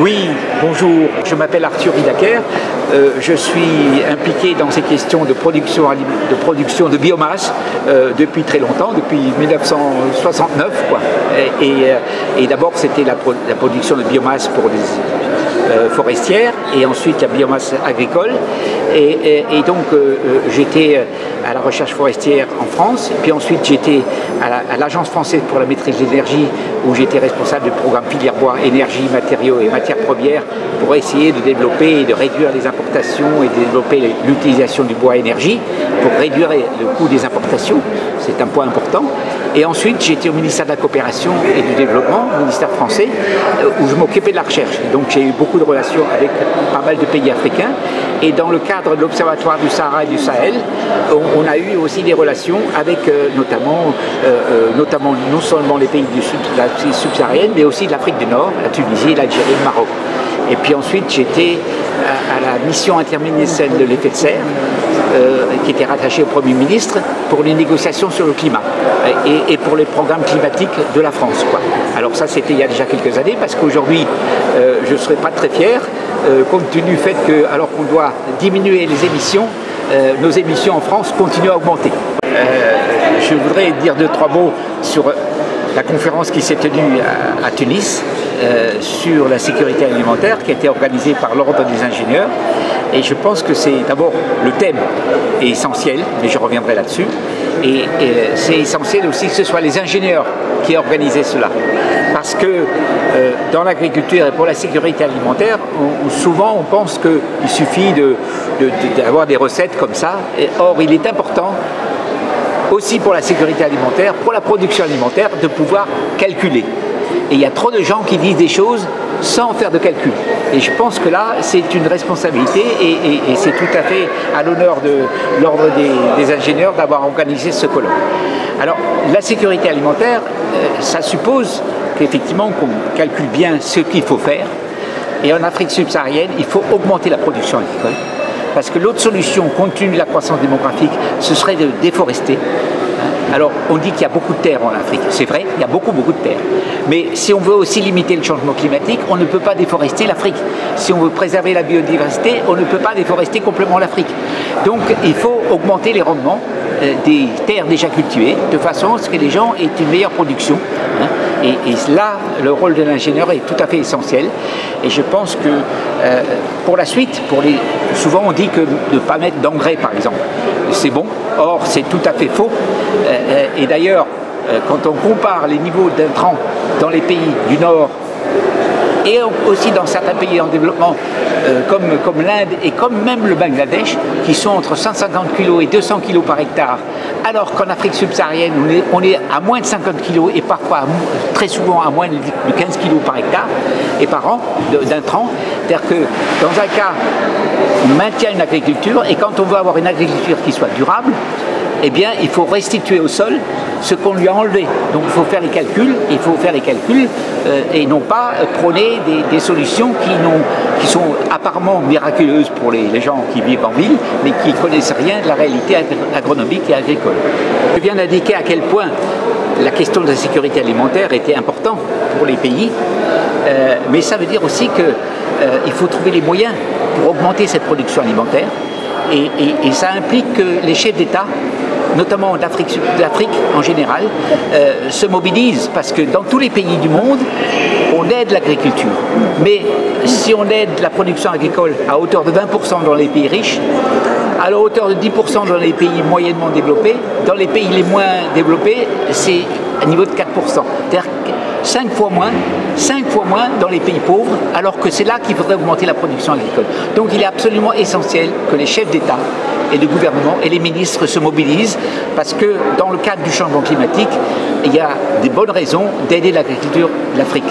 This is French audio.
Oui, bonjour, je m'appelle Arthur Ridaker. Euh, je suis impliqué dans ces questions de production, de, biomasse euh, depuis très longtemps, depuis 1969. Quoi. Et, et, d'abord, c'était la, production de biomasse pour les forestières et ensuite la biomasse agricole. Et, donc, j'étais à la recherche forestière en France, puis ensuite j'étais à l'Agence française pour la maîtrise de l'énergie, où j'étais responsable du programme filière bois, énergie, matériaux et matières premières, pour essayer de développer et de réduire les importations et de développer l'utilisation du bois énergie, pour réduire le coût des importations, c'est un point important. Et ensuite, j'étais au ministère de la Coopération et du Développement, ministère français, euh, où je m'occupais de la recherche. Donc j'ai eu beaucoup relations avec pas mal de pays africains. Et dans le cadre de l'Observatoire du Sahara et du Sahel, on, a eu aussi des relations avec euh, notamment, euh, notamment non seulement les pays du sud, de la mais aussi de l'Afrique du Nord, la Tunisie, l'Algérie, le Maroc. Et puis ensuite, j'étais à, la mission interministérielle de l'effet de serre, euh, qui était rattachée au Premier ministre, pour les négociations sur le climat et, pour les programmes climatiques de la France. Alors ça, c'était il y a déjà quelques années, parce qu'aujourd'hui, euh, je ne serais pas très fier, euh, compte tenu du fait que, alors qu'on doit diminuer les émissions, nos émissions en France continuent à augmenter. je voudrais dire deux, trois mots sur la conférence qui s'est tenue à, Tunis euh, sur la sécurité alimentaire qui a été organisée par l'Ordre des ingénieurs. Et je pense que c'est d'abord le thème essentiel, mais je reviendrai là-dessus. Et, c'est essentiel aussi que ce soit les ingénieurs qui aient cela. Parce que euh, dans l'agriculture et pour la sécurité alimentaire, souvent on pense qu'il suffit d'avoir des recettes comme ça. Or, il est important aussi pour la sécurité alimentaire, pour la production alimentaire, de pouvoir calculer. Et il y a trop de gens qui disent des choses sans faire de calcul. Et je pense que là, c'est une responsabilité et, c'est tout à fait à l'honneur de l'ordre des, ingénieurs d'avoir organisé ce colloque. Alors, la sécurité alimentaire, euh, ça suppose qu'effectivement qu'on calcule bien ce qu'il faut faire. Et en Afrique subsaharienne, il faut augmenter la production agricole. Parce que l'autre solution, compte tenu de la croissance démographique, ce serait de déforester. Alors, on dit qu'il y a beaucoup de terre en Afrique. C'est vrai, il y a beaucoup, beaucoup de terre. Mais si on veut aussi limiter le changement climatique, on ne peut pas déforester l'Afrique. Si on veut préserver la biodiversité, on ne peut pas déforester complètement l'Afrique. Donc, il faut augmenter les rendements euh, des terres déjà cultivées, de façon à ce que les gens aient une meilleure production. Hein. Et, là, le rôle de l'ingénieur est tout à fait essentiel. Et je pense que euh, pour la suite, souvent on dit que de ne pas mettre d'engrais, par exemple, c'est bon. Or, c'est tout à fait faux. Euh, et d'ailleurs, quand on compare les niveaux d'intrants dans les pays du Nord et aussi dans certains pays en développement euh, comme, comme l'Inde et comme même le Bangladesh, qui sont entre 150 kg et 200 kg par hectare, alors qu'en Afrique subsaharienne, on est, à moins de 50 kg et parfois très souvent à moins de 15 kg par hectare et par an d'intrants. C'est-à-dire que dans un cas, on maintient une agriculture et quand on veut avoir une agriculture qui soit durable, eh bien, il faut restituer au sol ce qu'on lui a enlevé. Donc il faut faire les calculs, il faut faire les calculs euh, et non pas prôner des, solutions qui, sont apparemment miraculeuses pour les, gens qui vivent en ville, mais qui ne connaissent rien de la réalité agronomique et agricole. Je viens d'indiquer à quel point la question de la sécurité alimentaire était importante pour les pays, euh, mais ça veut dire aussi qu'il euh, faut trouver les moyens pour augmenter cette production alimentaire. Et ça implique que les chefs d'État notamment d'Afrique en général, euh, se mobilisent parce que dans tous les pays du monde, on aide l'agriculture. Mais si on aide la production agricole à hauteur de 20% dans les pays riches, à la hauteur de 10% dans les pays moyennement développés, dans les pays les moins développés, c'est à niveau de 4%. C'est-à-dire 5 fois moins, 5 fois moins dans les pays pauvres, alors que c'est là qu'il faudrait augmenter la production agricole. Donc il est absolument essentiel que les chefs d'État et de gouvernement et les ministres se mobilisent parce que dans le cadre du changement climatique, il y a des bonnes raisons d'aider l'agriculture de l'Afrique.